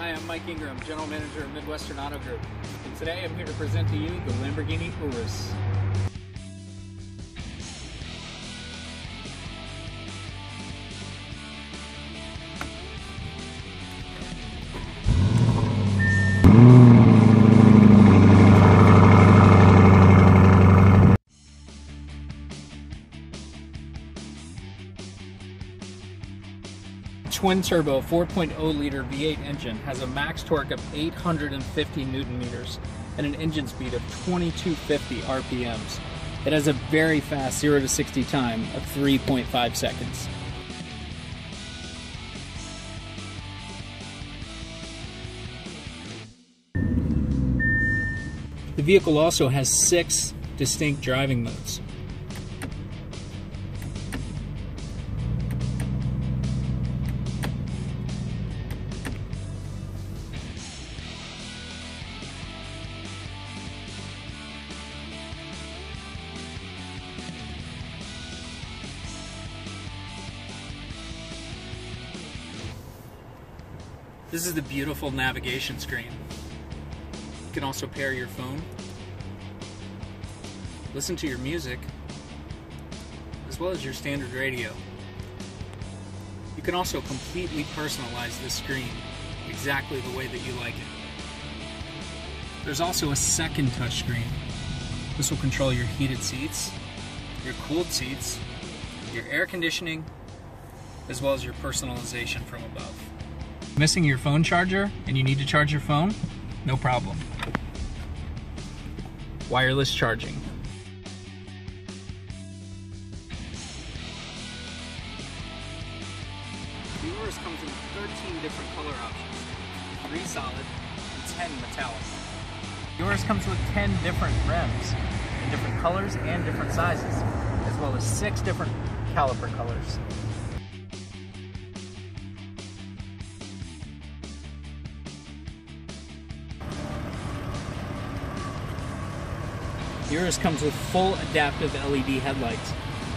Hi, I'm Mike Ingram, General Manager of Midwestern Auto Group. And today I'm here to present to you the Lamborghini Urus. Twin turbo 4.0 liter V8 engine has a max torque of 850 newton meters and an engine speed of 2250 RPMs. It has a very fast 0 to 60 time of 3.5 seconds. The vehicle also has six distinct driving modes. This is the beautiful navigation screen. You can also pair your phone, listen to your music, as well as your standard radio. You can also completely personalize this screen exactly the way that you like it. There's also a second touchscreen. This will control your heated seats, your cooled seats, your air conditioning, as well as your personalization from above. Missing your phone charger and you need to charge your phone? No problem. Wireless charging. Urus comes in 13 different color options, 3 solid and 10 metallic. Urus comes with 10 different rims in different colors and different sizes, as well as 6 different caliper colors. Urus comes with full adaptive LED headlights,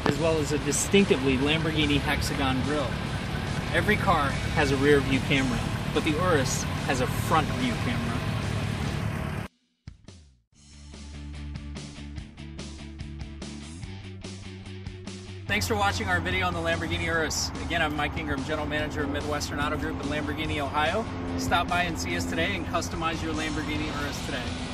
as well as a distinctively Lamborghini hexagon grille. Every car has a rear view camera, but the Urus has a front view camera. Thanks for watching our video on the Lamborghini Urus. Again, I'm Mike Ingram, General Manager of Midwestern Auto Group in Lamborghini, Ohio. Stop by and see us today and customize your Lamborghini Urus today.